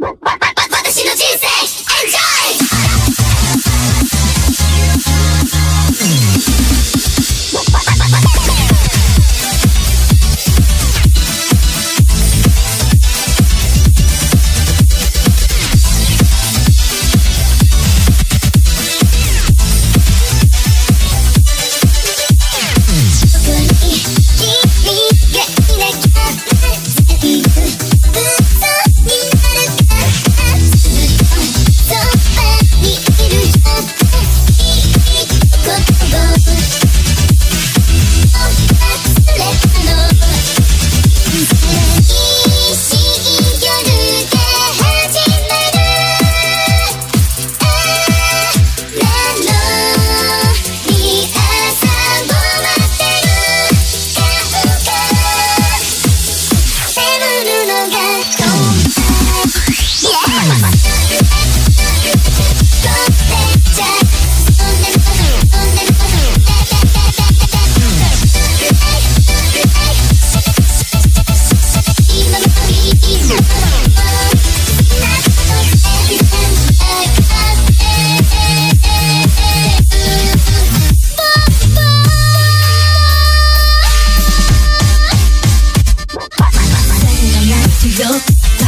我的新的机 to